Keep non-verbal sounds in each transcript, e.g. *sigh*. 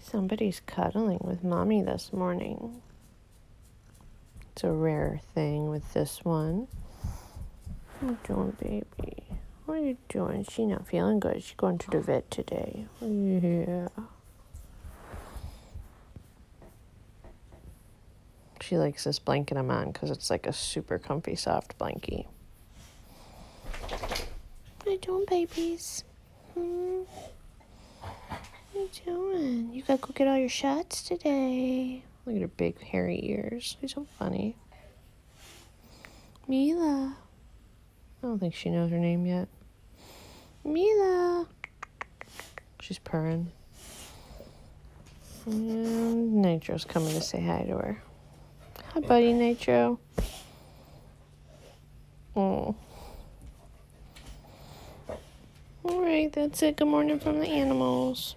Somebody's cuddling with mommy this morning. It's a rare thing with this one. Oh, what you doing, baby? What are you doing? She not feeling good. She going to the vet today. Yeah. She likes this blanket I'm on because it's like a super comfy, soft blankie. Are you doing, babies? Hmm? What you doing? You gotta go get all your shots today. Look at her big hairy ears. She's so funny. Mila. I don't think she knows her name yet. Mila. She's purring. And Nitro's coming to say hi to her. Hi, buddy, Nitro. Oh. All right, that's it. Good morning from the animals.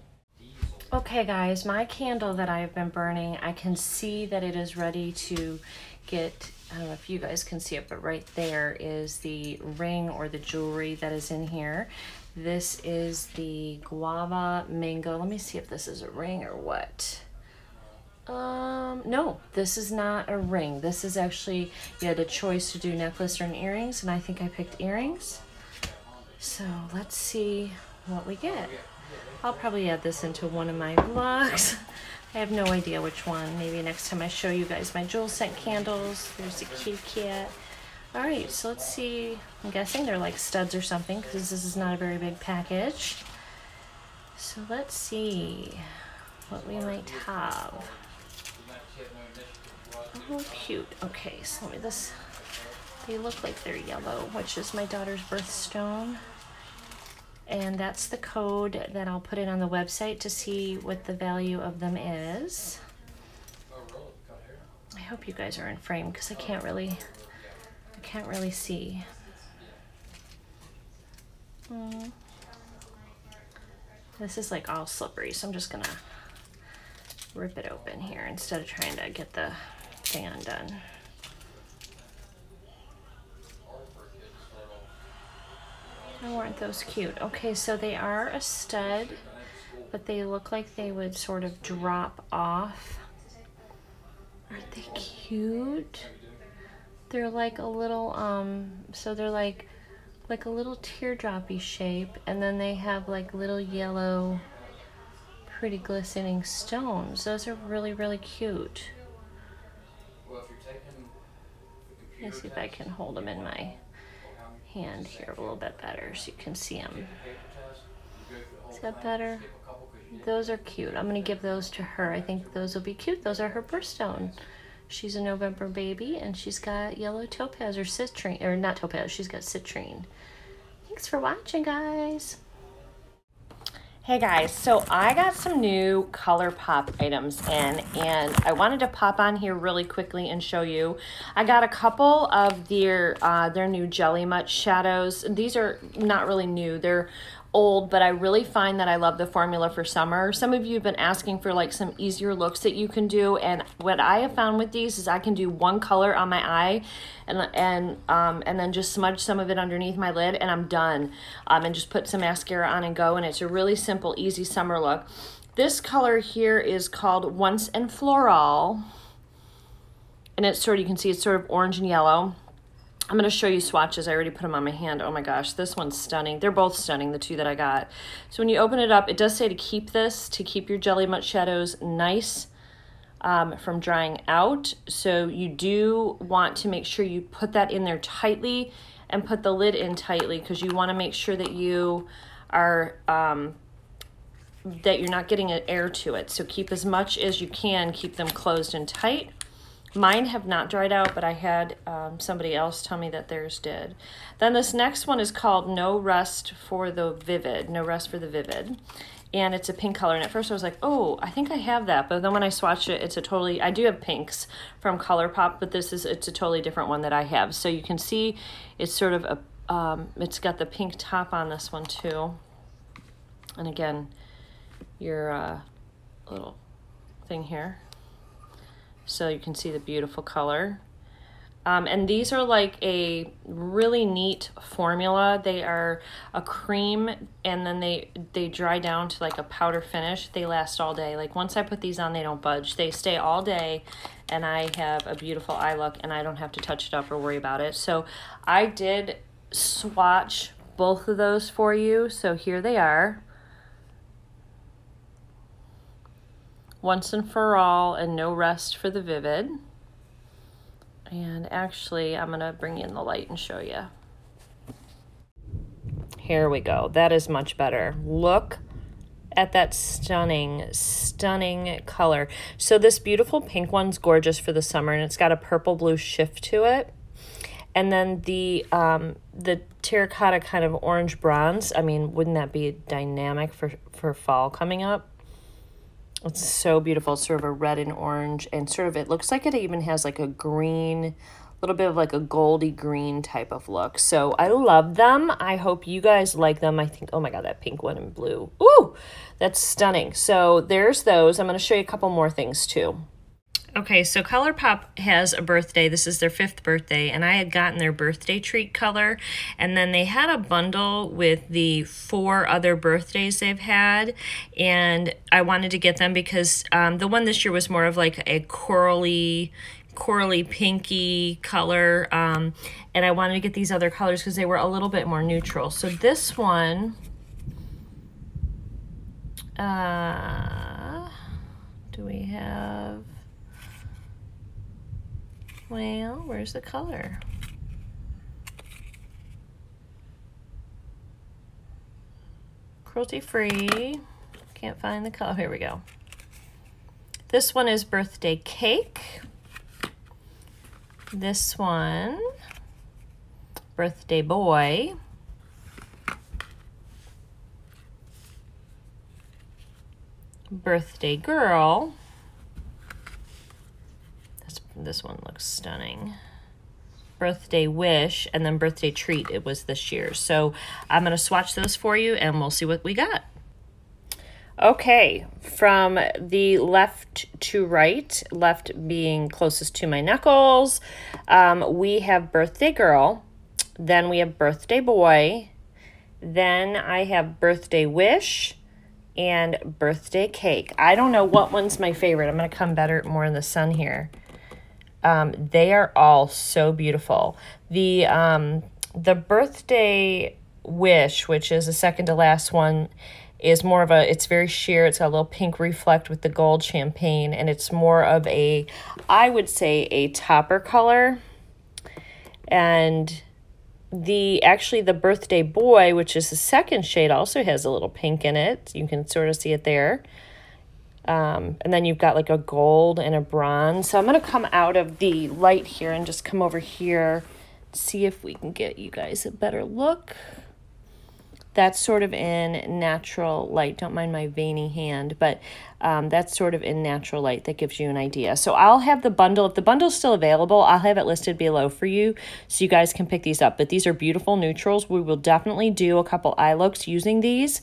Okay guys, my candle that I have been burning, I can see that it is ready to get, I don't know if you guys can see it, but right there is the ring or the jewelry that is in here. This is the guava mango. Let me see if this is a ring or what. Um, no, this is not a ring. This is actually, you had a choice to do necklace or earrings, and I think I picked earrings. So let's see what we get. I'll probably add this into one of my vlogs. I have no idea which one. Maybe next time I show you guys my jewel scent candles. There's a cute cat. All right, so let's see. I'm guessing they're like studs or something because this is not a very big package. So let's see what we might have. Oh, cute. Okay, so let me this. They look like they're yellow, which is my daughter's birthstone and that's the code that I'll put it on the website to see what the value of them is. I hope you guys are in frame because I can't really, I can't really see. Mm. This is like all slippery, so I'm just gonna rip it open here instead of trying to get the thing undone. Oh, aren't those cute? Okay, so they are a stud, but they look like they would sort of drop off. Aren't they cute? They're like a little, um, so they're like, like a little teardroppy shape, and then they have like little yellow, pretty glistening stones. Those are really, really cute. Let me see if I can hold them in my hand here a little bit better so you can see them. Is that better? Those are cute. I'm going to give those to her. I think those will be cute. Those are her birthstone. She's a November baby and she's got yellow topaz or citrine, or not topaz, she's got citrine. Thanks for watching, guys. Hey guys, so I got some new ColourPop items in and I wanted to pop on here really quickly and show you. I got a couple of their, uh, their new Jelly Much shadows. These are not really new. They're old, but I really find that I love the formula for summer. Some of you have been asking for like some easier looks that you can do. And what I have found with these is I can do one color on my eye and, and, um, and then just smudge some of it underneath my lid and I'm done. Um, and just put some mascara on and go. And it's a really simple, easy summer look. This color here is called Once and Floral. And it's sort of, you can see it's sort of orange and yellow. I'm going to show you swatches. I already put them on my hand. Oh my gosh, this one's stunning. They're both stunning, the two that I got. So when you open it up, it does say to keep this, to keep your Jelly Much shadows nice um, from drying out. So you do want to make sure you put that in there tightly and put the lid in tightly because you want to make sure that you are um, that you're not getting air to it. So keep as much as you can, keep them closed and tight. Mine have not dried out, but I had um, somebody else tell me that theirs did. Then this next one is called No Rest for the Vivid. No Rest for the Vivid. And it's a pink color. And at first I was like, oh, I think I have that. But then when I swatched it, it's a totally, I do have pinks from ColourPop, but this is, it's a totally different one that I have. So you can see it's sort of a, um, it's got the pink top on this one too. And again, your uh, little thing here so you can see the beautiful color. Um, and these are like a really neat formula. They are a cream and then they they dry down to like a powder finish. They last all day. Like once I put these on, they don't budge. They stay all day and I have a beautiful eye look and I don't have to touch it up or worry about it. So I did swatch both of those for you. So here they are. Once and for all and no rest for the vivid. And actually, I'm going to bring in the light and show you. Here we go. That is much better. Look at that stunning, stunning color. So this beautiful pink one's gorgeous for the summer, and it's got a purple blue shift to it. And then the um, the terracotta kind of orange bronze. I mean, wouldn't that be dynamic for, for fall coming up? It's so beautiful. It's sort of a red and orange and sort of, it looks like it even has like a green, a little bit of like a goldy green type of look. So I love them. I hope you guys like them. I think, oh my God, that pink one and blue. Ooh, that's stunning. So there's those. I'm going to show you a couple more things too. Okay, so ColourPop has a birthday. This is their fifth birthday, and I had gotten their birthday treat color. And then they had a bundle with the four other birthdays they've had. And I wanted to get them because um, the one this year was more of like a corally, corally pinky color. Um, and I wanted to get these other colors because they were a little bit more neutral. So this one... Uh, do we have... Well, where's the color? Cruelty free. Can't find the color. Here we go. This one is birthday cake. This one, birthday boy. Birthday girl. This one looks stunning. Birthday Wish and then Birthday Treat it was this year. So I'm going to swatch those for you and we'll see what we got. Okay, from the left to right, left being closest to my knuckles, um, we have Birthday Girl, then we have Birthday Boy, then I have Birthday Wish, and Birthday Cake. I don't know what one's my favorite. I'm going to come better more in the sun here. Um, they are all so beautiful. The um, the birthday wish, which is the second to last one, is more of a it's very sheer. It's got a little pink reflect with the gold champagne, and it's more of a I would say a topper color. And the actually the birthday boy, which is the second shade, also has a little pink in it. You can sort of see it there. Um, and then you've got like a gold and a bronze. So I'm going to come out of the light here and just come over here, see if we can get you guys a better look. That's sort of in natural light. Don't mind my veiny hand, but um, that's sort of in natural light. That gives you an idea. So I'll have the bundle. If the bundle's still available, I'll have it listed below for you so you guys can pick these up. But these are beautiful neutrals. We will definitely do a couple eye looks using these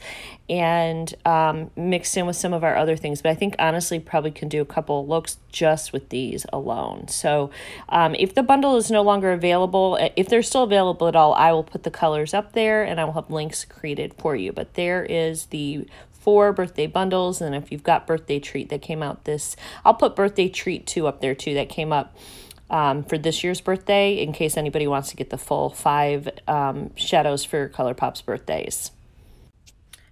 and um, mixed in with some of our other things. But I think honestly probably can do a couple looks just with these alone. So um, if the bundle is no longer available, if they're still available at all, I will put the colors up there and I will have links created for you. But there is the four birthday bundles. And if you've got birthday treat that came out this, I'll put birthday treat two up there too that came up um, for this year's birthday in case anybody wants to get the full five um, shadows for ColourPop's birthdays.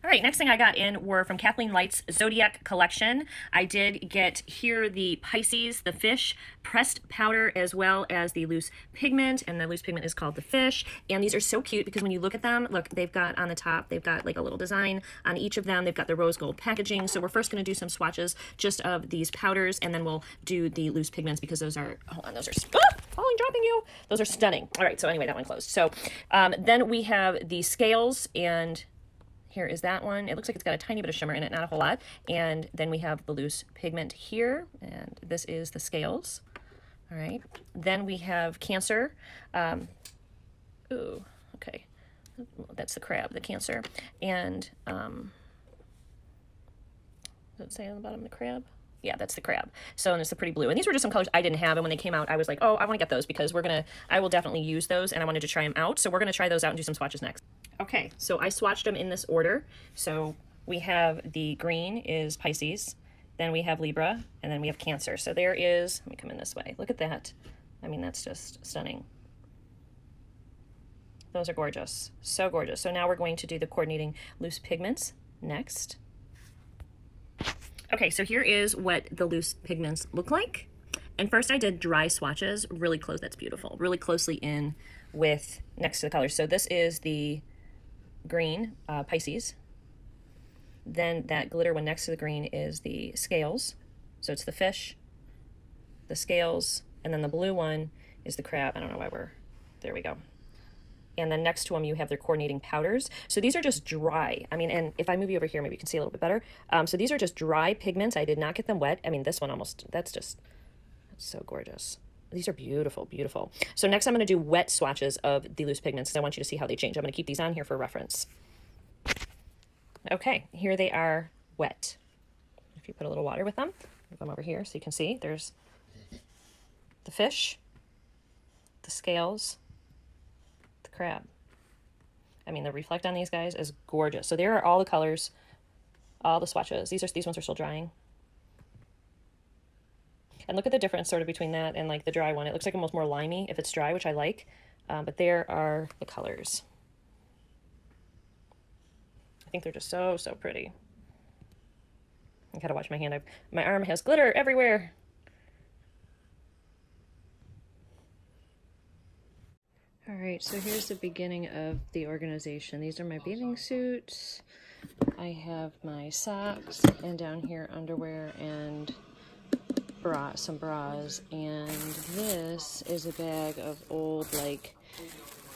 All right, next thing I got in were from Kathleen Light's Zodiac Collection. I did get here the Pisces, the fish, pressed powder, as well as the loose pigment, and the loose pigment is called the fish. And these are so cute because when you look at them, look, they've got on the top, they've got like a little design on each of them. They've got the rose gold packaging. So we're first going to do some swatches just of these powders, and then we'll do the loose pigments because those are, hold on, those are, ah, falling, dropping you. Those are stunning. All right, so anyway, that one closed. So um, then we have the scales and here is that one. It looks like it's got a tiny bit of shimmer in it, not a whole lot. And then we have the loose pigment here, and this is the scales. All right. Then we have Cancer. Um, ooh, okay. That's the crab, the Cancer. And, um, does it say on the bottom the crab? Yeah, that's the crab. So, and it's the pretty blue. And these were just some colors I didn't have. And when they came out, I was like, oh, I want to get those because we're going to, I will definitely use those. And I wanted to try them out. So we're going to try those out and do some swatches next. Okay, so I swatched them in this order. So we have the green is Pisces. Then we have Libra. And then we have Cancer. So there is, let me come in this way. Look at that. I mean, that's just stunning. Those are gorgeous. So gorgeous. So now we're going to do the coordinating loose pigments next. Okay, so here is what the loose pigments look like. And first I did dry swatches really close. That's beautiful. Really closely in with next to the colors. So this is the green uh, Pisces. Then that glitter one next to the green is the scales. So it's the fish, the scales, and then the blue one is the crab. I don't know why we're, there we go and then next to them you have their coordinating powders. So these are just dry. I mean, and if I move you over here, maybe you can see a little bit better. Um, so these are just dry pigments. I did not get them wet. I mean, this one almost, that's just, so gorgeous. These are beautiful, beautiful. So next I'm going to do wet swatches of the loose pigments because I want you to see how they change. I'm going to keep these on here for reference. Okay, here they are wet. If you put a little water with them, move them over here so you can see. There's the fish, the scales, the crab. I mean, the reflect on these guys is gorgeous. So there are all the colors, all the swatches. These are these ones are still drying. And look at the difference sort of between that and like the dry one. It looks like almost more limey if it's dry, which I like. Um, but there are the colors. I think they're just so, so pretty. I gotta watch my hand. I've, my arm has glitter everywhere. All right, so here's the beginning of the organization. These are my bathing suits. I have my socks and down here underwear and bra, some bras. And this is a bag of old like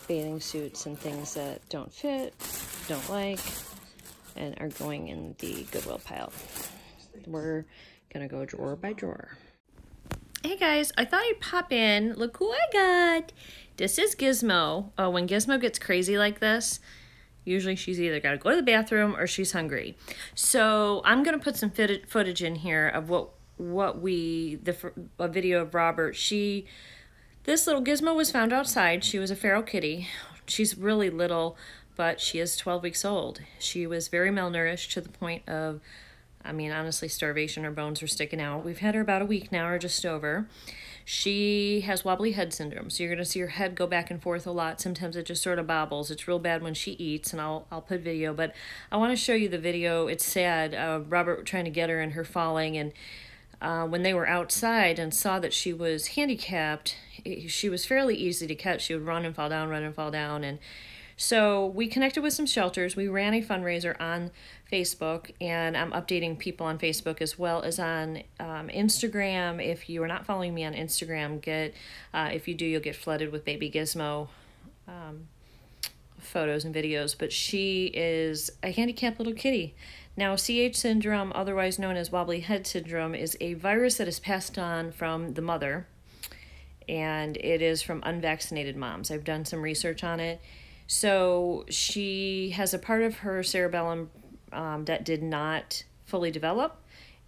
bathing suits and things that don't fit, don't like, and are going in the Goodwill pile. We're gonna go drawer by drawer. Hey guys, I thought I'd pop in. Look who I got. This is Gizmo. Oh, when Gizmo gets crazy like this, usually she's either got to go to the bathroom or she's hungry. So I'm going to put some footage in here of what what we, the a video of Robert. She, this little Gizmo was found outside. She was a feral kitty. She's really little, but she is 12 weeks old. She was very malnourished to the point of, I mean, honestly, starvation. Her bones were sticking out. We've had her about a week now or just over. She has wobbly head syndrome, so you're going to see her head go back and forth a lot. Sometimes it just sort of bobbles. It's real bad when she eats, and I'll I'll put video, but I want to show you the video. It's sad. Uh, Robert trying to get her and her falling, and uh, when they were outside and saw that she was handicapped, she was fairly easy to catch. She would run and fall down, run and fall down, and so we connected with some shelters. We ran a fundraiser on Facebook, and I'm updating people on Facebook as well as on um, Instagram. If you are not following me on Instagram, get uh, if you do, you'll get flooded with Baby Gizmo um, photos and videos. But she is a handicapped little kitty. Now, CH syndrome, otherwise known as wobbly head syndrome, is a virus that is passed on from the mother, and it is from unvaccinated moms. I've done some research on it so she has a part of her cerebellum um, that did not fully develop,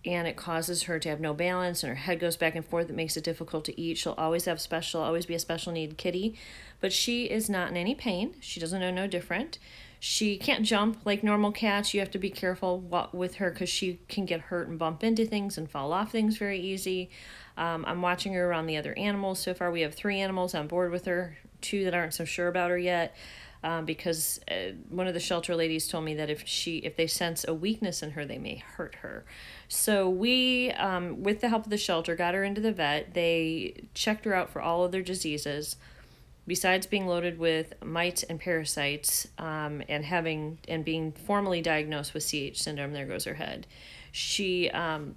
and it causes her to have no balance, and her head goes back and forth. It makes it difficult to eat. She'll always have special, always be a special need kitty, but she is not in any pain. She doesn't know no different. She can't jump like normal cats. You have to be careful what with her because she can get hurt and bump into things and fall off things very easy. Um, I'm watching her around the other animals. So far, we have three animals on board with her, two that aren't so sure about her yet um, because uh, one of the shelter ladies told me that if she if they sense a weakness in her they may hurt her so we um, with the help of the shelter got her into the vet they checked her out for all of their diseases besides being loaded with mites and parasites um, and having and being formally diagnosed with ch syndrome there goes her head she um,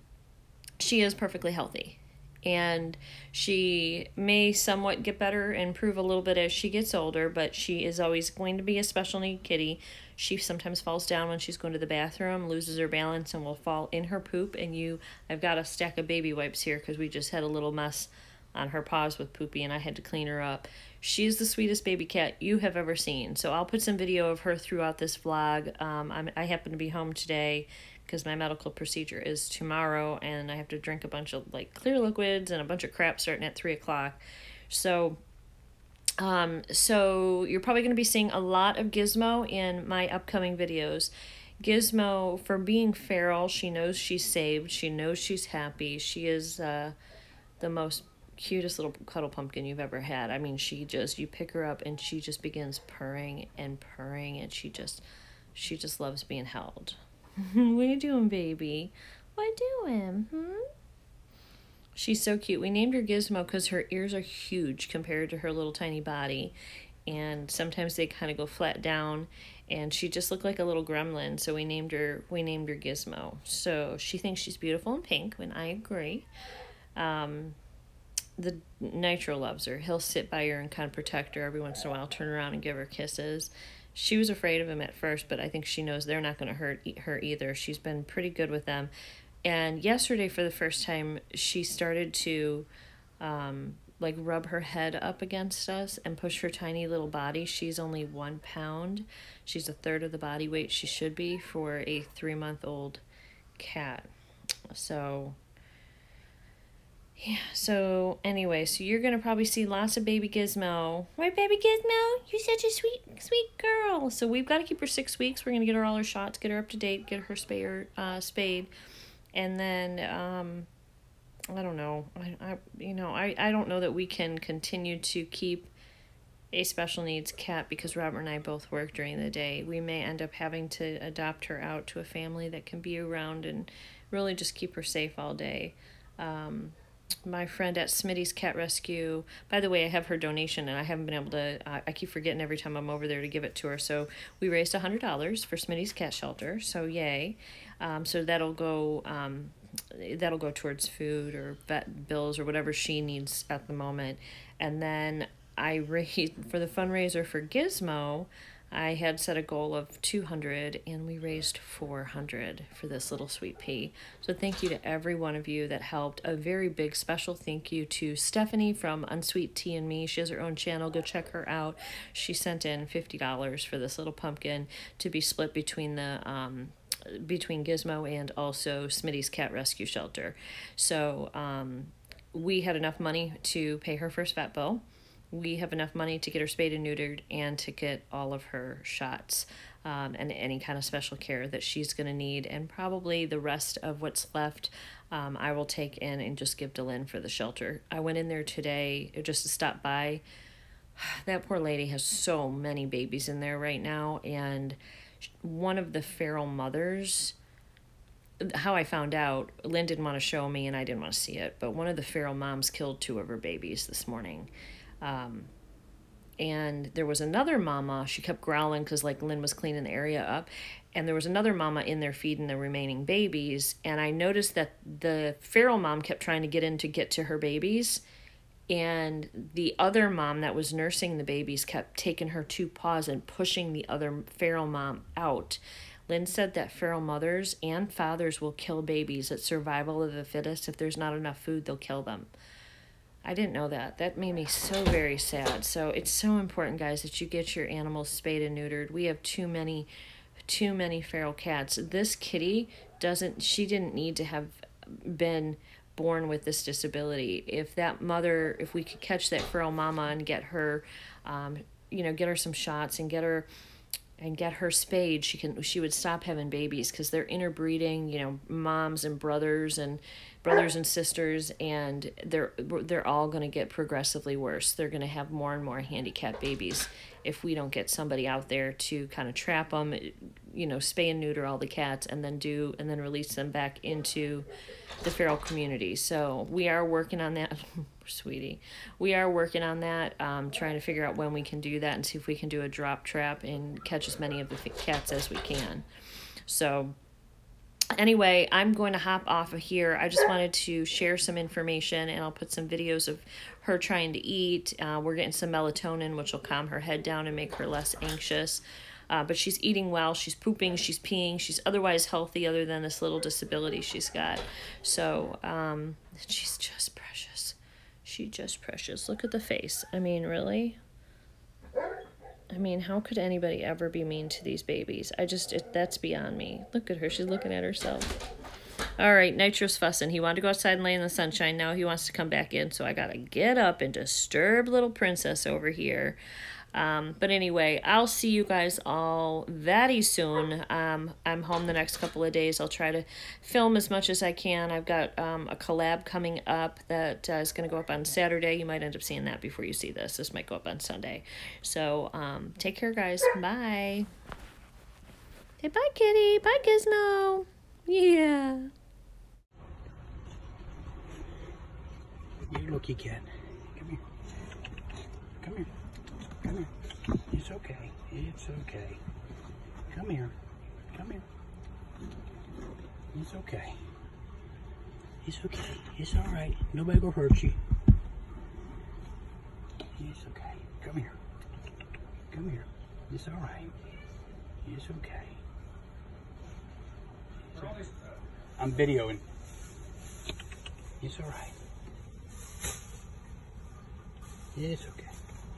she is perfectly healthy and she may somewhat get better and improve a little bit as she gets older, but she is always going to be a special need kitty. She sometimes falls down when she's going to the bathroom, loses her balance, and will fall in her poop. And you, I've got a stack of baby wipes here because we just had a little mess on her paws with Poopy, and I had to clean her up. She's the sweetest baby cat you have ever seen. So I'll put some video of her throughout this vlog. Um, I'm, I happen to be home today because my medical procedure is tomorrow, and I have to drink a bunch of like clear liquids and a bunch of crap starting at three o'clock. So um, so you're probably going to be seeing a lot of Gizmo in my upcoming videos. Gizmo, for being feral, she knows she's saved. She knows she's happy. She is uh, the most cutest little cuddle pumpkin you've ever had. I mean, she just, you pick her up and she just begins purring and purring and she just, she just loves being held. *laughs* what you doing, baby? What you doing? Hmm? She's so cute. We named her Gizmo because her ears are huge compared to her little tiny body. And sometimes they kind of go flat down and she just looked like a little gremlin so we named her we named her gizmo so she thinks she's beautiful in pink and i agree um, the nitro loves her he'll sit by her and kind of protect her every once in a while turn around and give her kisses she was afraid of him at first but i think she knows they're not going to hurt her either she's been pretty good with them and yesterday, for the first time, she started to um, like rub her head up against us and push her tiny little body. She's only one pound. She's a third of the body weight she should be for a three month old cat. So, yeah, so anyway, so you're gonna probably see lots of baby Gizmo. Right, baby Gizmo? You're such a sweet, sweet girl. So we've got to keep her six weeks. We're gonna get her all her shots, get her up to date, get her spayed, uh, spayed and then um, I don't know. I, I you know I, I don't know that we can continue to keep a special needs cat because Robert and I both work during the day. We may end up having to adopt her out to a family that can be around and really just keep her safe all day. Um, my friend at Smitty's Cat Rescue. By the way, I have her donation, and I haven't been able to. Uh, I keep forgetting every time I'm over there to give it to her. So we raised a hundred dollars for Smitty's Cat Shelter. So yay! Um, so that'll go. Um, that'll go towards food or vet bills or whatever she needs at the moment. And then I *laughs* raised for the fundraiser for Gizmo. I had set a goal of 200 and we raised 400 for this little sweet pea. So thank you to every one of you that helped. A very big special thank you to Stephanie from Unsweet Tea and Me. She has her own channel. Go check her out. She sent in $50 for this little pumpkin to be split between the um, between Gizmo and also Smitty's Cat Rescue Shelter. So um, we had enough money to pay her first vet bill we have enough money to get her spayed and neutered and to get all of her shots um, and any kind of special care that she's going to need. And probably the rest of what's left, um, I will take in and just give to Lynn for the shelter. I went in there today just to stop by. *sighs* That poor lady has so many babies in there right now. And one of the feral mothers how I found out, Lynn didn't want to show me and I didn't want to see it, but one of the feral moms killed two of her babies this morning. Um, and there was another mama, she kept growling because like Lynn was cleaning the area up. And there was another mama in there feeding the remaining babies. And I noticed that the feral mom kept trying to get in to get to her babies. And the other mom that was nursing the babies kept taking her two paws and pushing the other feral mom out. Lynn said that feral mothers and fathers will kill babies. It's survival of the fittest. If there's not enough food, they'll kill them. I didn't know that. That made me so very sad. So it's so important, guys, that you get your animals spayed and neutered. We have too many, too many feral cats. This kitty doesn't. She didn't need to have been born with this disability. If that mother, if we could catch that feral mama and get her, um, you know, get her some shots and get her and get her spayed she can she would stop having babies because they're interbreeding you know moms and brothers and brothers and sisters and they're they're all going to get progressively worse. They're going to have more and more handicapped babies if we don't get somebody out there to kind of trap them you know spay and neuter all the cats and then do and then release them back into the feral community so we are working on that *laughs* sweetie we are working on that um, trying to figure out when we can do that and see if we can do a drop trap and catch as many of the cats as we can so anyway, I'm going to hop off of here. I just wanted to share some information and I'll put some videos of her trying to eat. Uh, we're getting some melatonin, which will calm her head down and make her less anxious. Uh, but she's eating well, she's pooping, she's peeing, she's otherwise healthy other than this little disability she's got. So um, she's just precious. she just precious. Look at the face. I mean, really? I mean, how could anybody ever be mean to these babies? I just, it, that's beyond me. Look at her. She's looking at herself. All right, Nitro's fussing. He wanted to go outside and lay in the sunshine. Now he wants to come back in. So I got to get up and disturb little princess over here. Um, but anyway, I'll see you guys all very soon. Um, I'm home the next couple of days. I'll try to film as much as I can. I've got um, a collab coming up that uh, is going to go up on Saturday. You might end up seeing that before you see this. This might go up on Sunday. So um, take care, guys. Bye. Say bye, kitty. Bye, Gizmo. Yeah. You look, you can. Come here. Come here. Come here. It's okay. It's okay. Come here. Come here. It's okay. It's okay. It's all right. Nobody will hurt you. It's okay. Come here. Come here. It's all right. It's okay. It's. I'm videoing. It's all right. It's okay.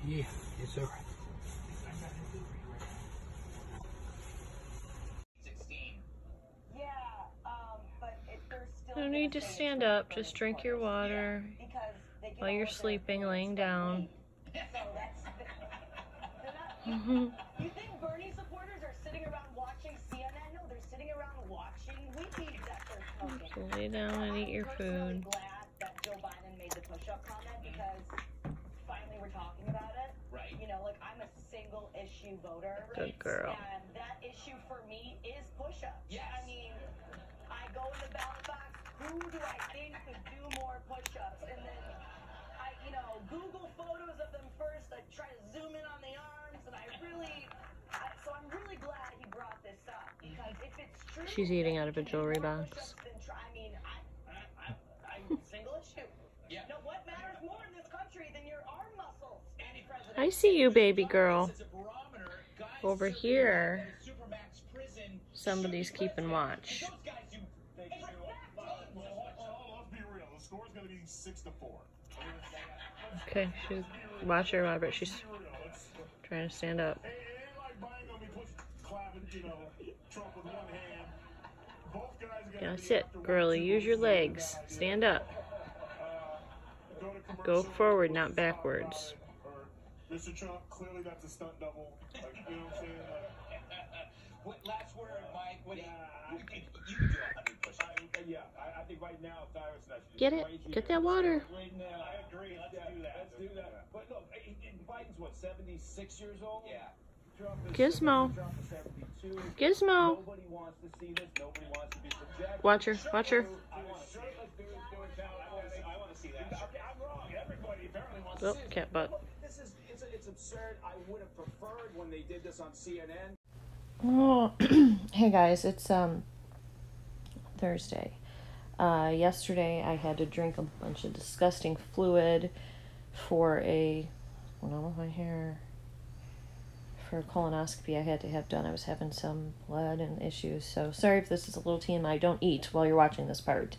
Yeah, it's all right. No need to stand up. Just drink your water while you're sleeping, laying down. *laughs* you think Bernie supporters are sitting around watching CNN? No, they're sitting around watching Wikileaks after smoking. So lay down and eat your I'm food. glad that Joe Biden made the push-up comment because finally we're talking about it. Right. You know, like I'm a single issue voter. Good girl. And that issue for me is push-ups. Yes. I mean, I go in the ballot box. Who do I think could do more push-ups? And then I, you know, Google photos of them first. I try to zoom in on the arms, and I really, I, so I'm really glad he brought this up because if it's true, She's eating out of a jewelry box. try- I mean, I, I, I, I'm single issue. Yeah. No, what matters more in this country than your arm muscles? I see you, baby girl. It's a barometer. Guys Over here, in a supermax prison Somebody's should be keeping president. watch. And those guys do- they It's a do- fact. Well, let's be real. The score's going to be six to four. Okay, she's watch her, Robert. She's trying to stand up. Yeah, sit, girly. Use your legs. Stand up. Go forward, not backwards. Mr. Trump, clearly that's a stunt double. Like, you know what I'm saying? What last word, Mike? What do you, you, you do a hundred push-ups. I, yeah, I, I think right now, Cyrus, that Get it. Get that water. Right now, I agree. Let's do that. Let's do that. But look, I- I- Biden's what, 76 years old? Yeah. Gizmo. Trump is 72. Gizmo. Nobody wants to see this. Nobody wants to be subjected. Watch her. Watch her. I want to see it. Let's do it. Do it now. I want to see, I want to see that. I'm wrong. Everybody apparently wants Oh, to cat butt. Look, this is it's, it's absurd. I would have preferred when they did this on CNN. Oh, *clears throat* hey guys, it's um Thursday. Uh, yesterday I had to drink a bunch of disgusting fluid for a what's on with my hair for a colonoscopy I had to have done. I was having some blood and issues, so sorry if this is a little TMI. Don't eat while you're watching this part.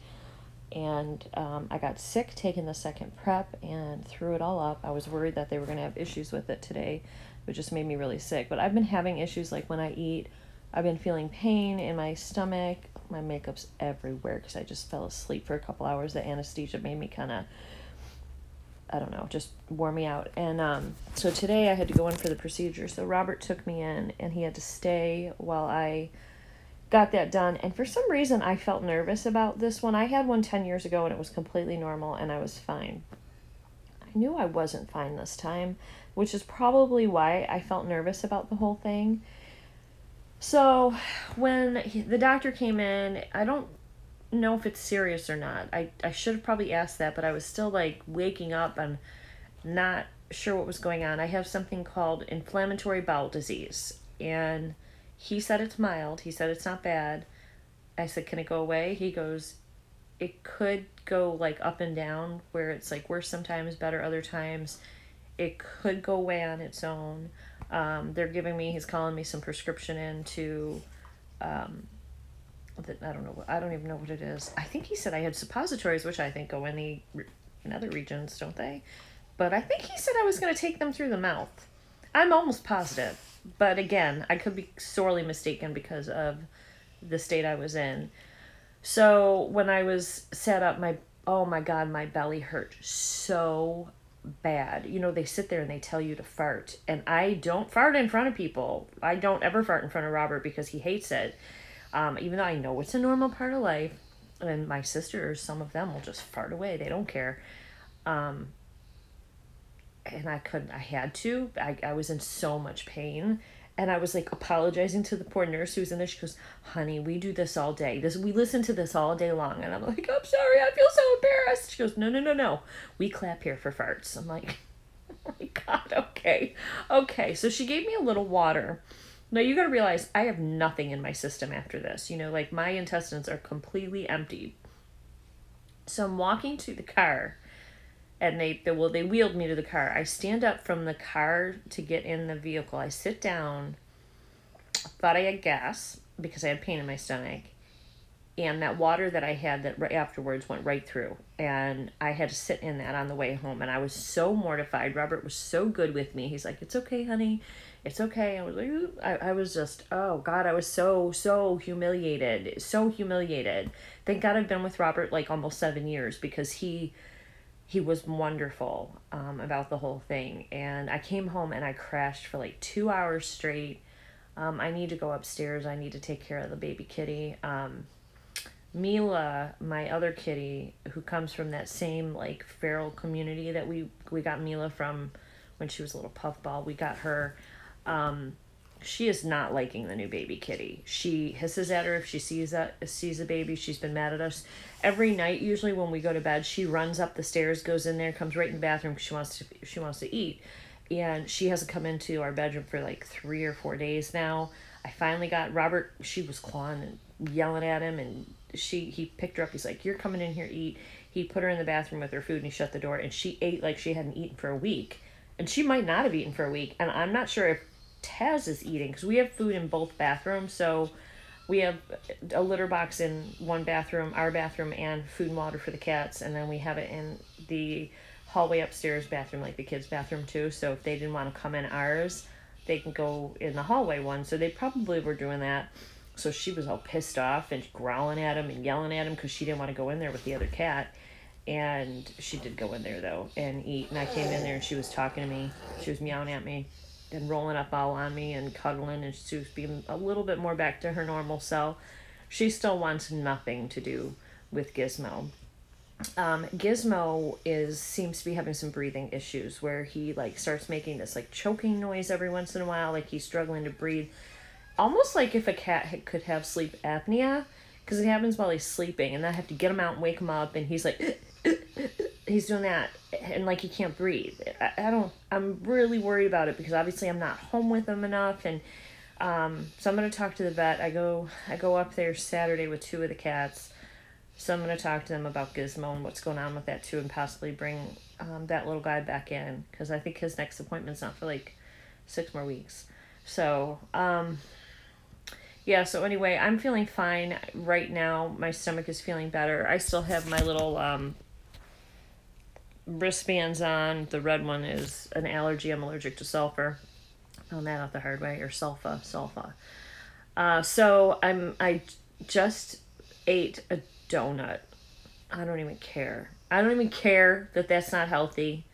And um, I got sick taking the second prep and threw it all up. I was worried that they were going to have issues with it today, which just made me really sick. But I've been having issues like when I eat, I've been feeling pain in my stomach. My makeup's everywhere because I just fell asleep for a couple hours. The anesthesia made me kind of, I don't know, just wore me out. And um, so today I had to go in for the procedure. So Robert took me in and he had to stay while I got that done. And for some reason, I felt nervous about this one. I had one 10 years ago and it was completely normal and I was fine. I knew I wasn't fine this time, which is probably why I felt nervous about the whole thing. So, when he, the doctor came in, I don't know if it's serious or not. I, I should have probably asked that, but I was still like waking up and not sure what was going on. I have something called inflammatory bowel disease, and he said it's mild. He said it's not bad. I said, Can it go away? He goes, It could go like up and down, where it's like worse sometimes, better other times. It could go away on its own. Um, they're giving me, he's calling me some prescription in to, um, that I don't know, I don't even know what it is. I think he said I had suppositories, which I think go any in other regions, don't they? But I think he said I was going to take them through the mouth. I'm almost positive. But again, I could be sorely mistaken because of the state I was in. So when I was set up, my oh my god, my belly hurt so bad. You know, they sit there and they tell you to fart, and I don't fart in front of people. I don't ever fart in front of Robert because he hates it. Um, even though I know it's a normal part of life, and my sisters, some of them will just fart away. They don't care. Um, and I couldn't. I had to. I I was in so much pain and I was like apologizing to the poor nurse who was in there. She goes, "Honey, we do this all day. This we listen to this all day long." And I'm like, "I'm sorry. I feel so embarrassed." She goes, "No, no, no, no. We clap here for farts." I'm like, *laughs* "Oh my god. Okay, okay." So she gave me a little water. Now you got to realize I have nothing in my system after this. You know, like my intestines are completely empty. So I'm walking to the car and they, they well they wheeled me to the car i stand up from the car to get in the vehicle i sit down thought i had gas because i had pain in my stomach and that water that i had that right afterwards went right through and i had to sit in that on the way home and i was so mortified robert was so good with me he's like it's okay honey it's okay i was like I, I was just oh god i was so so humiliated so humiliated thank god i've been with robert like almost seven years because he he was wonderful um, about the whole thing. And I came home and I crashed for like two hours straight. Um, I need to go upstairs. I need to take care of the baby kitty. Um, Mila, my other kitty, who comes from that same like feral community that we we got Mila from when she was a little puffball. We got her. Um, she is not liking the new baby kitty. She hisses at her if she sees a sees a baby. She's been mad at us every night. Usually when we go to bed, she runs up the stairs, goes in there, comes right in the bathroom. She wants to she wants to eat, and she hasn't come into our bedroom for like three or four days now. I finally got Robert. She was clawing and yelling at him, and she he picked her up. He's like, "You're coming in here eat." He put her in the bathroom with her food, and he shut the door. And she ate like she hadn't eaten for a week, and she might not have eaten for a week. And I'm not sure if Taz is eating because we have food in both bathrooms. So we have a litter box in one bathroom, our bathroom, and food and water for the cats, and then we have it in the hallway upstairs bathroom, like the kids' bathroom too. So if they didn't want to come in ours, they can go in the hallway one. So they probably were doing that. So she was all pissed off and growling at him and yelling at him because she didn't want to go in there with the other cat. And she did go in there though and eat. And I came in there and she was talking to me. She was meowing at me and rolling up all on me and cuddling and she was being a little bit more back to her normal self. She still wants nothing to do with Gizmo. Um, Gizmo is seems to be having some breathing issues where he like starts making this like choking noise every once in a while, like he's struggling to breathe, almost like if a cat could have sleep apnea, because it happens while he's sleeping, and I have to get him out and wake him up, and he's like *coughs* he's doing that and like he can't breathe. I, I don't i'm really worried about it because obviously i'm not home with him enough and um, so i'm going to talk to the vet. I go i go up there saturday with two of the cats so i'm going to talk to them about gizmo and what's going on with that too and possibly bring um, that little guy back in because i think his next appointment's not for like six more weeks. So um, yeah so anyway i'm feeling fine right now my stomach is feeling better i still have my little um, wristbands on. The red one is an allergy. I'm allergic to sulfur. Found that out the hard way, or sulfa, sulfa. Uh, so I'm I just ate a donut. I don't even care. I don't even care that that's not healthy.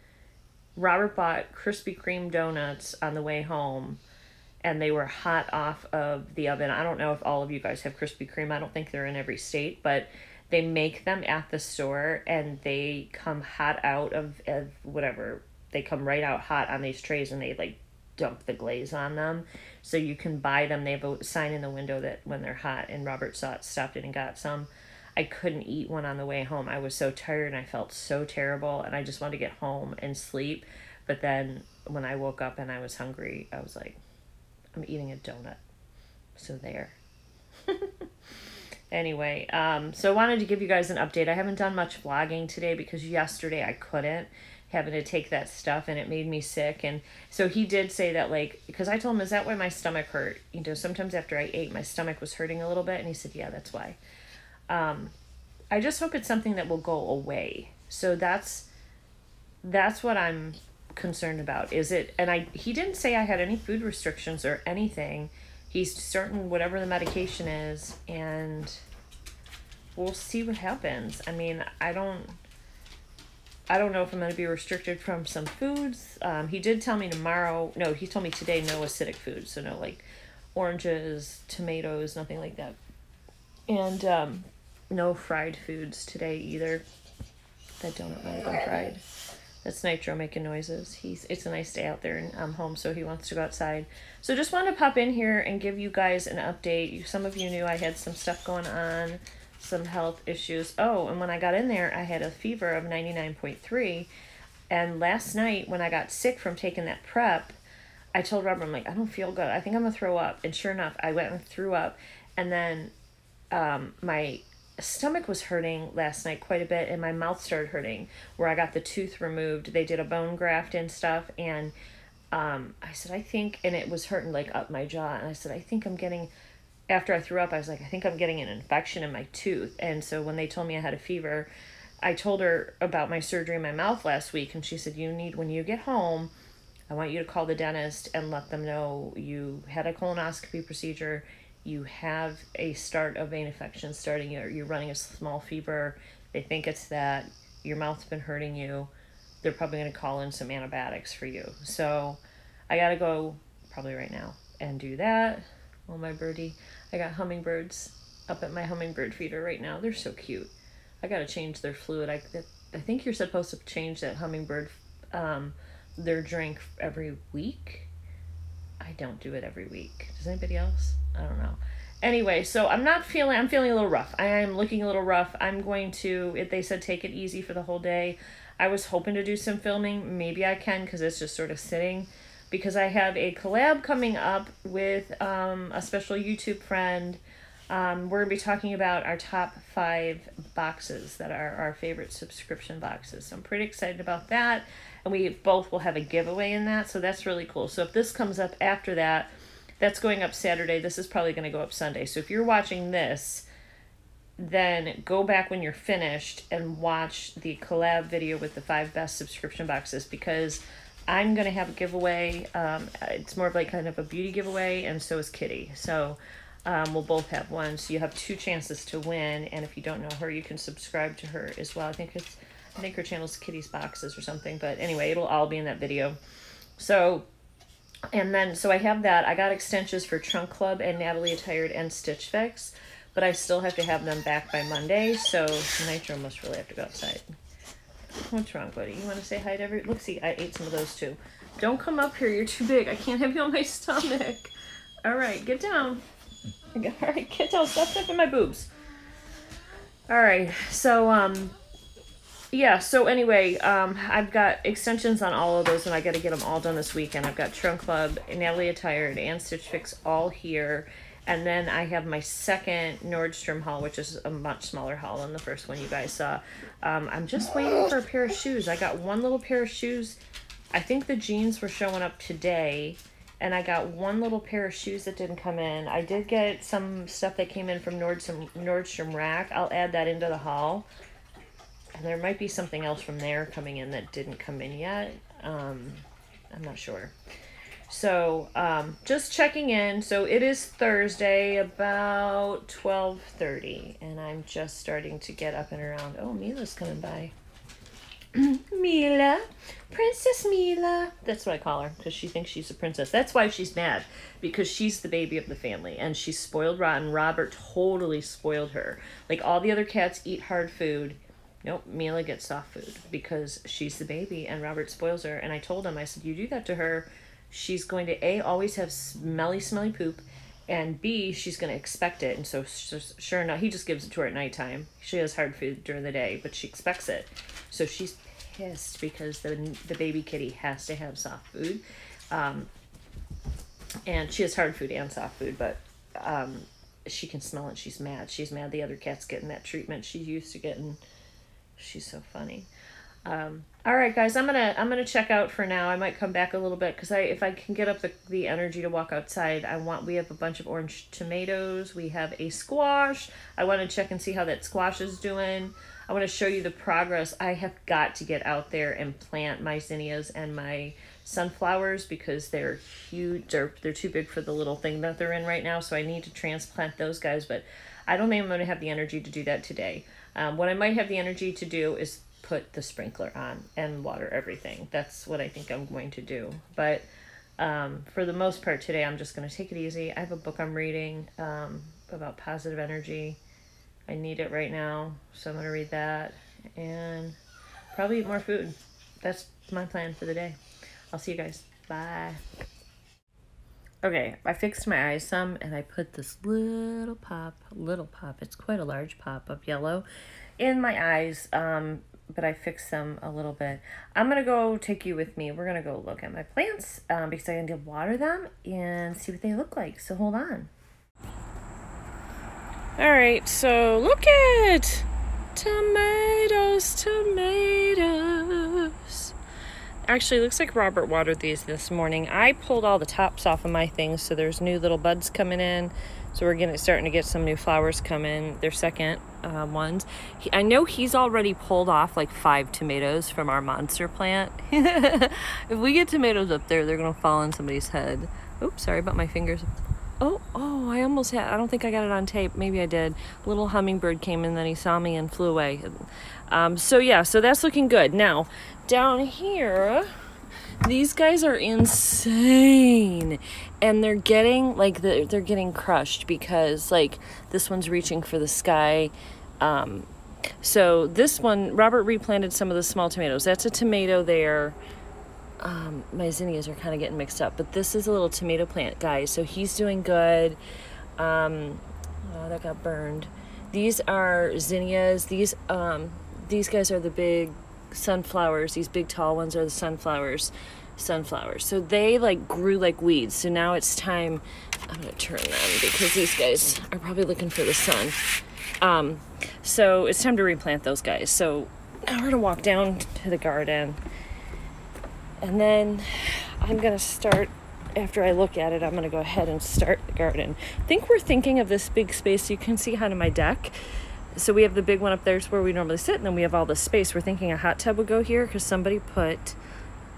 Robert bought Krispy Kreme donuts on the way home, and they were hot off of the oven. I don't know if all of you guys have Krispy Kreme. I don't think they're in every state, but they make them at the store and they come hot out of, of whatever. They come right out hot on these trays and they like dump the glaze on them. So you can buy them. They have a sign in the window that when they're hot and robert saw it stopped in and got some. I couldn't eat one on the way home. I was so tired and i felt so terrible and i just wanted to get home and sleep. But then when i woke up and i was hungry i was like i'm eating a donut. So there. *laughs* Anyway, um, so I wanted to give you guys an update. I haven't done much vlogging today because yesterday I couldn't. Having to take that stuff and it made me sick. And so he did say that like because I told him is that why my stomach hurt? You know sometimes after I ate my stomach was hurting a little bit. And he said yeah that's why. Um I just hope it's something that will go away. So that's that's what I'm concerned about. Is it and I he didn't say I had any food restrictions or anything. He's certain whatever the medication is and we'll see what happens. I mean, I don't I don't know if I'm going to be restricted from some foods. Um, he did tell me tomorrow. No, he told me today no acidic foods. So no like oranges, tomatoes, nothing like that. And um, no fried foods today either. That donut might have been fried. That's Nitro making noises. He's it's a nice day out there and I'm home, so he wants to go outside. So just want to pop in here and give you guys an update. Some of you knew I had some stuff going on, some health issues. Oh, and when I got in there, I had a fever of 99.3. And last night when I got sick from taking that prep, I told Robert, I'm like, I don't feel good. I think I'm gonna throw up. And sure enough, I went and threw up. And then um, my stomach was hurting last night quite a bit and my mouth started hurting where I got the tooth removed. They did a bone graft and stuff and um, I said, I think, and it was hurting like up my jaw. And I said, I think I'm getting, after I threw up, I was like, I think I'm getting an infection in my tooth. And so when they told me I had a fever, I told her about my surgery in my mouth last week. And she said, You need, when you get home, I want you to call the dentist and let them know you had a colonoscopy procedure you have a start of vein infection starting, you're, you're running a small fever, they think it's that, your mouth's been hurting you, they're probably going to call in some antibiotics for you. So I got to go probably right now and do that. Oh, my birdie. I got hummingbirds up at my hummingbird feeder right now. They're so cute. I got to change their fluid. I, I think you're supposed to change that hummingbird, um, their drink every week. I don't do it every week. Does anybody else? I don't know. Anyway, so I'm not feeling, I'm feeling a little rough. I am looking a little rough. I'm going to, if they said take it easy for the whole day, I was hoping to do some filming. Maybe I can because it's just sort of sitting. Because I have a collab coming up with um, a special YouTube friend. Um, we're going to be talking about our top five boxes that are our favorite subscription boxes. So I'm pretty excited about that. And we both will have a giveaway in that. So that's really cool. So if this comes up after that, that's going up Saturday. This is probably going to go up Sunday. So if you're watching this, then go back when you're finished and watch the collab video with the five best subscription boxes because I'm going to have a giveaway. Um, it's more of like kind of a beauty giveaway, and so is Kitty. So um, we'll both have one. So you have two chances to win. And if you don't know her, you can subscribe to her as well. I think it's, I think her channel's Kitty's Boxes or something. But anyway, it'll all be in that video. So and then, so I have that. I got extensions for Trunk Club and Natalie Attired and Stitch Fix, but I still have to have them back by Monday, so Nitro must really have to go outside. What's wrong, buddy? You want to say hi to every... Look, see, I ate some of those too. Don't come up here. You're too big. I can't have you on my *laughs* stomach. All right, get down. *laughs* All right, get down. Stop stepping my boobs. All right, so, um, yeah, so anyway, um, I've got extensions on all of those, and I got to get them all done this weekend. I've got Trunk Club, Natalie Attired, and Stitch Fix all here. And then I have my second Nordstrom haul, which is a much smaller haul than the first one you guys saw. Um, I'm just waiting for a pair of shoes. I got one little pair of shoes. I think the jeans were showing up today. And I got one little pair of shoes that didn't come in. I did get some stuff that came in from Nordstrom, Nordstrom Rack. I'll add that into the haul. And there might be something else from there coming in that didn't come in yet. Um, I'm not sure. So, um, just checking in. So it is Thursday, about 12.30, and I'm just starting to get up and around. Oh, Mila's coming by. *clears throat* Mila, Princess Mila. That's what I call her because she thinks she's a princess. That's why she's mad because she's the baby of the family and she's spoiled rotten. Robert totally spoiled her. Like all the other cats eat hard food nope, Mila gets soft food because she's the baby and Robert spoils her. And I told him, I said, you do that to her, she's going to A, always have smelly, smelly poop, and B, she's going to expect it. And so, sure enough, he just gives it to her at nighttime. She has hard food during the day, but she expects it. So she's pissed because the, the baby kitty has to have soft food. Um, and she has hard food and soft food, but um, she can smell it. She's mad. She's mad the other cat's getting that treatment she's used to getting She's so funny. Um, all right, guys, I'm gonna I'm gonna check out for now. I might come back a little bit because I if I can get up the, the energy to walk outside, I want. We have a bunch of orange tomatoes. We have a squash. I want to check and see how that squash is doing. I want to show you the progress. I have got to get out there and plant my zinnias and my sunflowers because they're huge. They're, they're too big for the little thing that they're in right now. So I need to transplant those guys, but I don't think I'm going to have the energy to do that today. Um, what I might have the energy to do is put the sprinkler on and water everything. That's what I think I'm going to do. But um, for the most part today, I'm just going to take it easy. I have a book I'm reading um, about positive energy. I need it right now, so I'm going to read that and probably eat more food. That's my plan for the day. I'll see you guys. Bye. Okay, I fixed my eyes some and I put this little pop, little pop, it's quite a large pop of yellow in my eyes, um, but I fixed them a little bit. I'm going to go take you with me. We're going to go look at my plants um, because I need to water them and see what they look like. So hold on. All right, so look at tomatoes, tomatoes. Actually, looks like Robert watered these this morning. I pulled all the tops off of my things, so there's new little buds coming in. So we're getting starting to get some new flowers come in. They're second uh, ones. He, I know he's already pulled off like five tomatoes from our monster plant. *laughs* if we get tomatoes up there, they're gonna fall on somebody's head. Oops, sorry about my fingers. Oh, oh, I almost had, I don't think I got it on tape. Maybe I did. Little hummingbird came in, then he saw me and flew away. Um, so yeah, so that's looking good. Now, down here, these guys are insane and they're getting like the, they're getting crushed because like this one's reaching for the sky um, so this one robert replanted some of the small tomatoes that's a tomato there um, my zinnias are kind of getting mixed up but this is a little tomato plant guys so he's doing good. Um, oh, that got burned. These are zinnias. These um, these guys are the big sunflowers. These big tall ones are the sunflowers. Sunflowers. So they like grew like weeds. So now it's time i'm gonna turn them because these guys are probably looking for the sun. Um, so it's time to replant those guys. So now we're gonna walk down to the garden and then i'm gonna start after i look at it i'm gonna go ahead and start the garden. I think we're thinking of this big space. You can see kind of my deck. So we have the big one up there's where we normally sit and then we have all this space. We're thinking a hot tub would go here because somebody put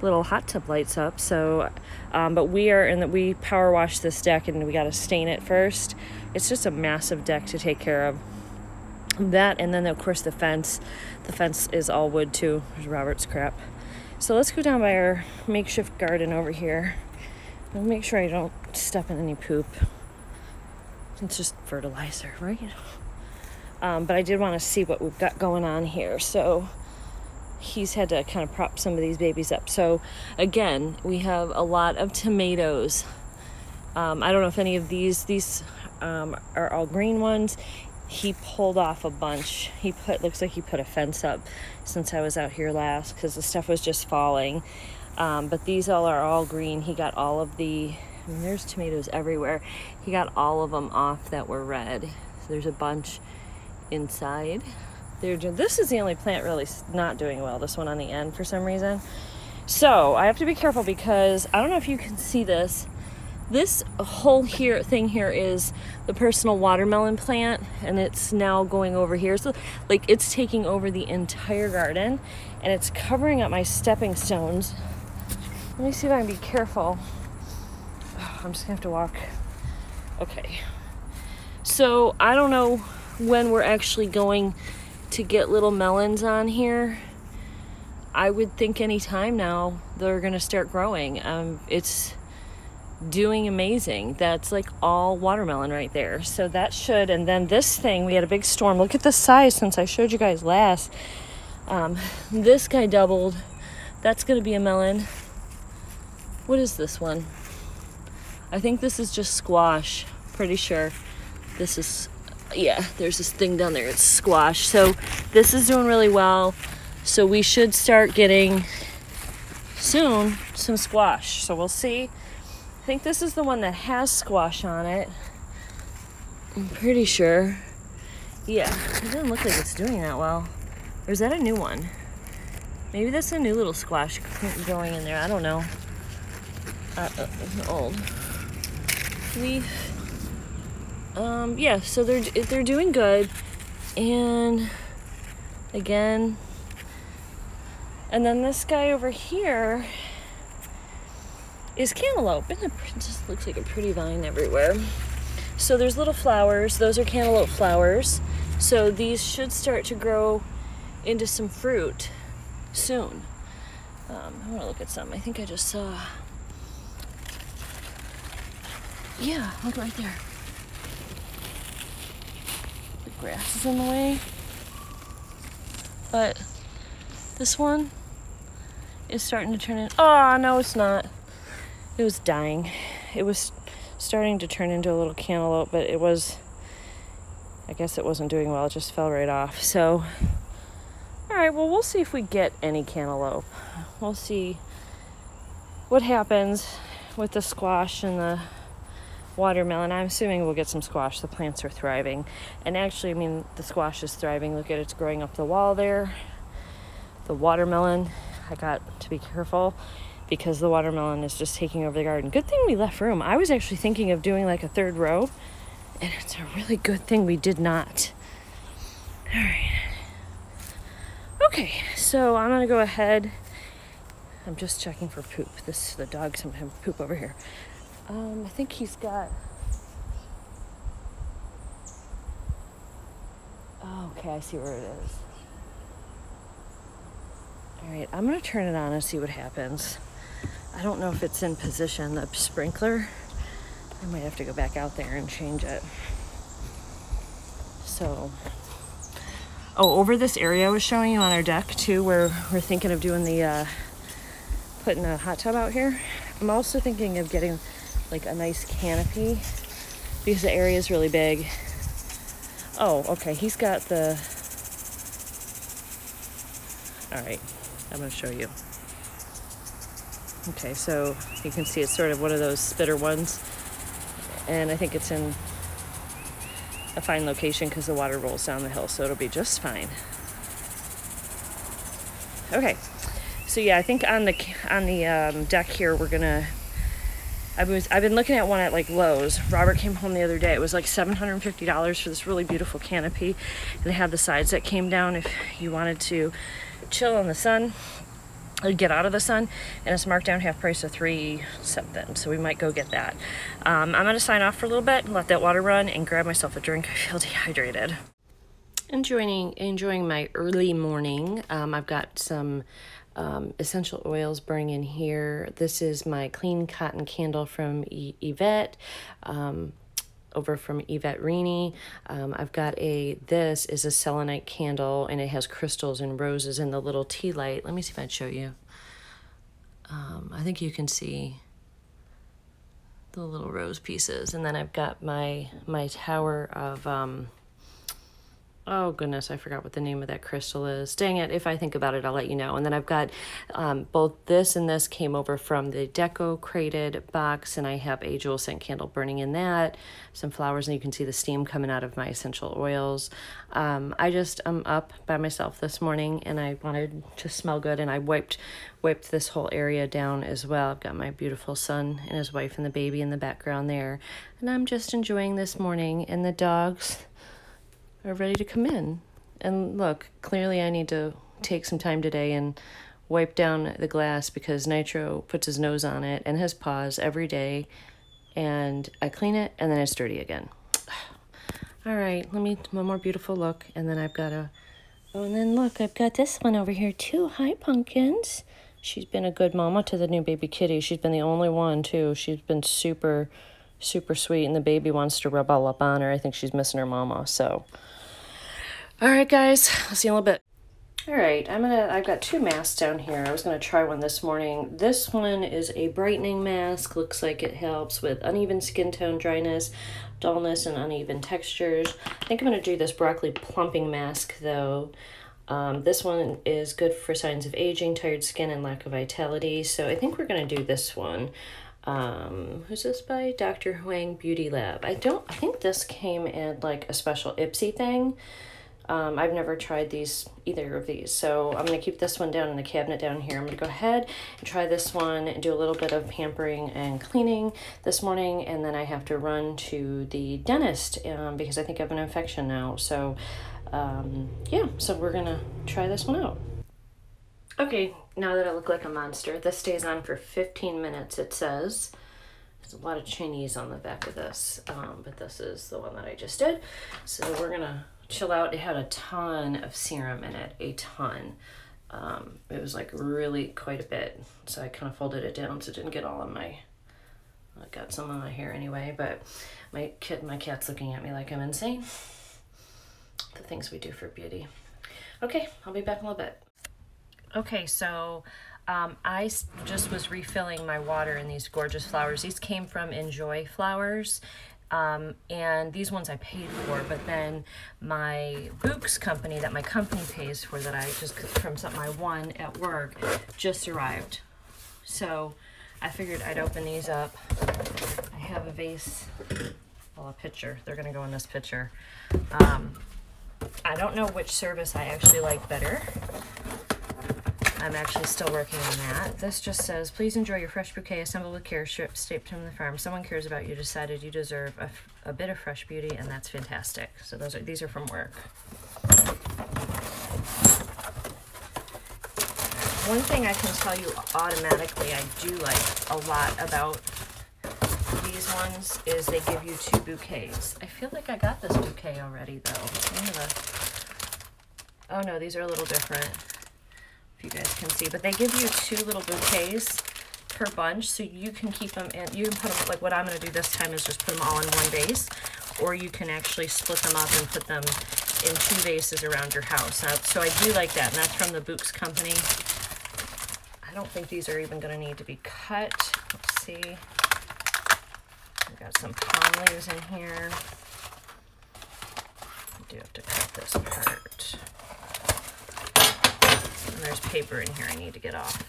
little hot tub lights up. So um, but we are in that we power wash this deck and we got to stain it first. It's just a massive deck to take care of. That and then of course the fence. The fence is all wood too. There's robert's crap so let's go down by our makeshift garden over here I'll make sure i don't step in any poop it's just fertilizer right um, but I did want to see what we've got going on here. So he's had to kind of prop some of these babies up. So again, we have a lot of tomatoes. Um, I don't know if any of these these um, are all green ones. He pulled off a bunch. He put looks like he put a fence up since I was out here last because the stuff was just falling. Um, but these all are all green. He got all of the. I mean, there's tomatoes everywhere. He got all of them off that were red. So there's a bunch inside. They're doing, this is the only plant really not doing well, this one on the end for some reason. So I have to be careful because I don't know if you can see this. This whole here thing here is the personal watermelon plant and it's now going over here. So like it's taking over the entire garden and it's covering up my stepping stones. Let me see if I can be careful. Oh, I'm just gonna have to walk. Okay. So I don't know when we're actually going to get little melons on here. I would think any time now they're gonna start growing. Um, it's doing amazing. That's like all watermelon right there. So that should, and then this thing, we had a big storm. Look at the size since I showed you guys last. Um, this guy doubled. That's gonna be a melon. What is this one? I think this is just squash. Pretty sure. This is yeah, there's this thing down there. It's squash. So this is doing really well. So we should start getting soon some squash. So we'll see. I think this is the one that has squash on it. I'm pretty sure. Yeah, it doesn't look like it's doing that well. Or is that a new one? Maybe that's a new little squash growing in there. I don't know. Uh, uh, old leaf. Um, yeah, so they're they're doing good, and again, and then this guy over here is cantaloupe, and it just looks like a pretty vine everywhere. So there's little flowers. Those are cantaloupe flowers. So these should start to grow into some fruit soon. Um, I want to look at some. I think I just saw. Yeah, look right there. The grass is in the way. But this one is starting to turn in. Oh, no, it's not. It was dying. It was starting to turn into a little cantaloupe, but it was. I guess it wasn't doing well. It just fell right off. So all right, well, we'll see if we get any cantaloupe. We'll see what happens with the squash and the watermelon. I'm assuming we'll get some squash. The plants are thriving. And actually, I mean, the squash is thriving. Look at it, it's growing up the wall there. The watermelon, I got to be careful because the watermelon is just taking over the garden. Good thing we left room. I was actually thinking of doing like a third row, and it's a really good thing we did not. All right. Okay, so I'm gonna go ahead. I'm just checking for poop. This the dog sometimes poop over here. Um, I think he's got. Oh, okay, I see where it is. All right, I'm gonna turn it on and see what happens. I don't know if it's in position, the sprinkler. I might have to go back out there and change it. So Oh, over this area I was showing you on our deck too, where we're thinking of doing the, uh, putting a hot tub out here. I'm also thinking of getting like a nice canopy because the area is really big. Oh, okay, he's got the, all right, I'm gonna show you. Okay, so you can see it's sort of one of those spitter ones. And I think it's in a fine location because the water rolls down the hill, so it'll be just fine. Okay, so yeah, I think on the on the um, deck here we're gonna. I was I've been looking at one at like Lowe's. Robert came home the other day. It was like seven hundred and fifty dollars for this really beautiful canopy, and it had the sides that came down if you wanted to chill in the sun get out of the sun and it's marked down half price of three something so we might go get that. Um, i'm gonna sign off for a little bit and let that water run and grab myself a drink. *laughs* I feel dehydrated. Enjoying enjoying my early morning. Um, i've got some um, essential oils burning in here. This is my clean cotton candle from y yvette. Um, over from Yvette Rini. Um, I've got a, this is a selenite candle and it has crystals and roses in the little tea light. Let me see if I can show you. Um, I think you can see the little rose pieces. And then I've got my, my tower of, um, oh goodness, I forgot what the name of that crystal is. Dang it, if I think about it, I'll let you know. And then I've got um, both this and this came over from the Decocrated box, and I have a jewel scent candle burning in that, some flowers, and you can see the steam coming out of my essential oils. Um, I just am up by myself this morning, and I wanted to smell good, and I wiped wiped this whole area down as well. I've got my beautiful son and his wife and the baby in the background there, and I'm just enjoying this morning, and the dogs are ready to come in. And look, clearly I need to take some time today and wipe down the glass because Nitro puts his nose on it and his paws every day. And I clean it and then it's dirty again. *sighs* All right, let me, one more beautiful look. And then I've got a, oh, and then look, I've got this one over here too. Hi, Pumpkins. She's been a good mama to the new baby kitty. She's been the only one too. She's been super, super sweet. And the baby wants to rub all up on her. I think she's missing her mama, so. All right, guys, I'll see you in a little bit. All right, I'm gonna, I've got two masks down here. I was gonna try one this morning. This one is a brightening mask. Looks like it helps with uneven skin tone, dryness, dullness, and uneven textures. I think I'm gonna do this broccoli plumping mask though. Um, this one is good for signs of aging, tired skin, and lack of vitality. So I think we're gonna do this one. Um, who's this by? Dr. Huang Beauty Lab. I don't, I think this came in like a special Ipsy thing. Um, I've never tried these, either of these. So I'm going to keep this one down in the cabinet down here. I'm to go ahead and try this one and do a little bit of pampering and cleaning this morning. And then I have to run to the dentist um, because I think I have an infection now. So um, yeah, so we're going to try this one out. Okay, now that I look like a monster, this stays on for 15 minutes, it says. There's a lot of Chinese on the back of this, um, but this is the one that I just did. So we're gonna chill out. It had a ton of serum in it, a ton. Um, it was like really quite a bit. So I kind of folded it down so it didn't get all on my, I got some on my hair anyway, but my kid, my cat's looking at me like I'm insane. The things we do for beauty. Okay, I'll be back in a little bit. Okay, so um, I just was refilling my water in these gorgeous flowers. These came from Enjoy Flowers. Um, and these ones I paid for, but then my Bouqs company that my company pays for that I just from something I won at work just arrived. So I figured I'd open these up. I have a vase, well, a pitcher. They're gonna go in this pitcher. Um, I don't know which service I actually like better. I'm actually still working on that. This just says, please enjoy your fresh bouquet assembled with care, shipped straight from the farm. Someone cares about you, decided you deserve a, a bit of fresh beauty, and that's fantastic. So those are these are from work. One thing I can tell you automatically I do like a lot about these ones is they give you two bouquets. I feel like I got this bouquet already though. Oh no, these are a little different if you guys can see, but they give you two little bouquets per bunch, so you can keep them in, you can put them, like what I'm going to do this time is just put them all in one vase, or you can actually split them up and put them in two vases around your house. So I do like that, and that's from the Bouqs company. I don't think these are even going to need to be cut. Let's see. I've got some palm leaves in here. I do have to cut this part. And there's paper in here I need to get off.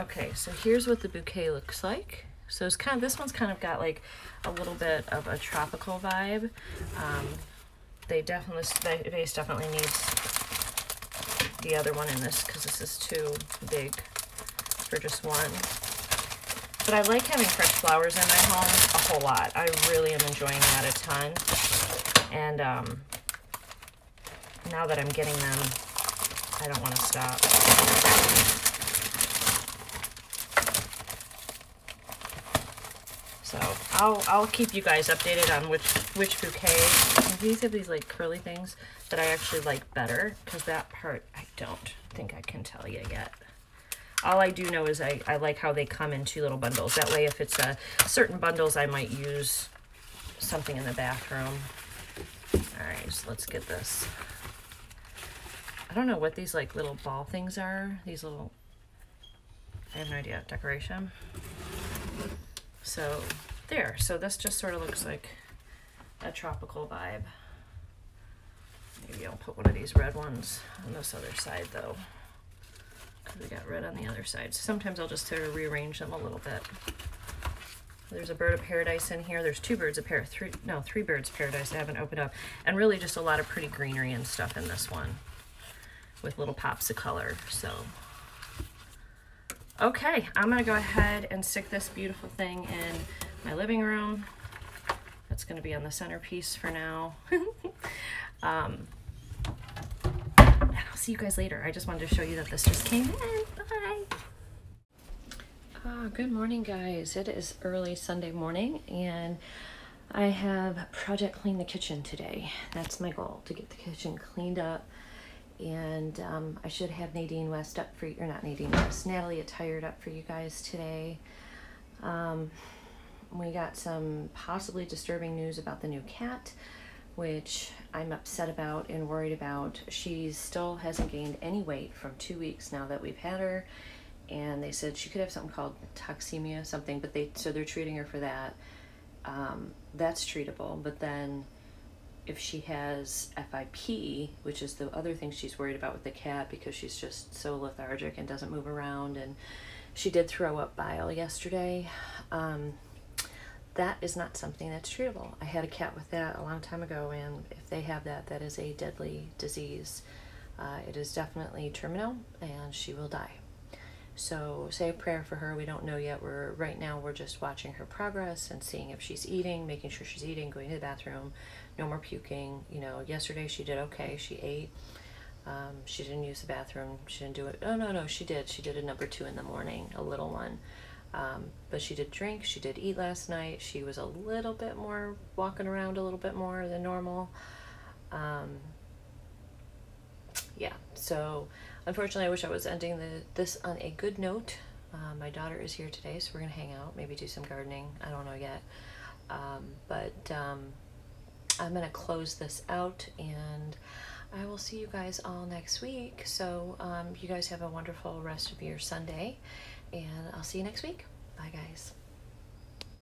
Okay, so here's what the bouquet looks like. So it's kind of, this one's kind of got like a little bit of a tropical vibe. Um, they definitely, the vase definitely needs the other one in this because this is too big for just one. But I like having fresh flowers in my home a whole lot. I really am enjoying that a ton. And um, now that I'm getting them I don't want to stop. So I'll I'll keep you guys updated on which which bouquet. These have these like curly things that I actually like better because that part I don't think I can tell you yet. All I do know is I, I like how they come in two little bundles. That way if it's a certain bundles I might use something in the bathroom. All right, so let's get this. I don't know what these like little ball things are. These little, I have no idea, decoration. So there, so this just sort of looks like a tropical vibe. Maybe I'll put one of these red ones on this other side though. Because we got red on the other side. So sometimes I'll just sort of rearrange them a little bit. There's a bird of paradise in here. There's two birds of paradise, three, no, three birds of paradise I haven't opened up. And really just a lot of pretty greenery and stuff in this one with little pops of color. So, okay, I'm gonna go ahead and stick this beautiful thing in my living room. That's gonna be on the centerpiece for now. *laughs* um, and I'll see you guys later. I just wanted to show you that this just came in. Bye. Uh, good morning, guys. It is early Sunday morning, and I have project clean the kitchen today. That's my goal, to get the kitchen cleaned up and um, I should have Nadine West up for you, or not Nadine West, Natalie Attired up for you guys today. Um, we got some possibly disturbing news about the new cat, which I'm upset about and worried about. She still hasn't gained any weight from two weeks now that we've had her, and they said she could have something called toxemia, something, but they so they're treating her for that. Um, that's treatable, but then if she has FIP, which is the other thing she's worried about with the cat because she's just so lethargic and doesn't move around, and she did throw up bile yesterday. Um, that is not something that's treatable. I had a cat with that a long time ago, and if they have that, that is a deadly disease. Uh, it is definitely terminal, and she will die. So say a prayer for her. We don't know yet. We're right now we're just watching her progress and seeing if she's eating, making sure she's eating, going to the bathroom, no more puking. You know, yesterday she did okay. She ate. Um, she didn't use the bathroom. She didn't do it. Oh no, no, she did. She did a number two in the morning, a little one. Um, but she did drink. She did eat last night. She was a little bit more walking around a little bit more than normal. Um, yeah. So unfortunately, I wish I was ending the this on a good note. Uh, my daughter is here today, so we're gonna hang out, maybe do some gardening. I don't know yet. Um, but I'm gonna close this out and. I will see you guys all next week. So, um, you guys have a wonderful rest of your Sunday, and I'll see you next week. Bye, guys.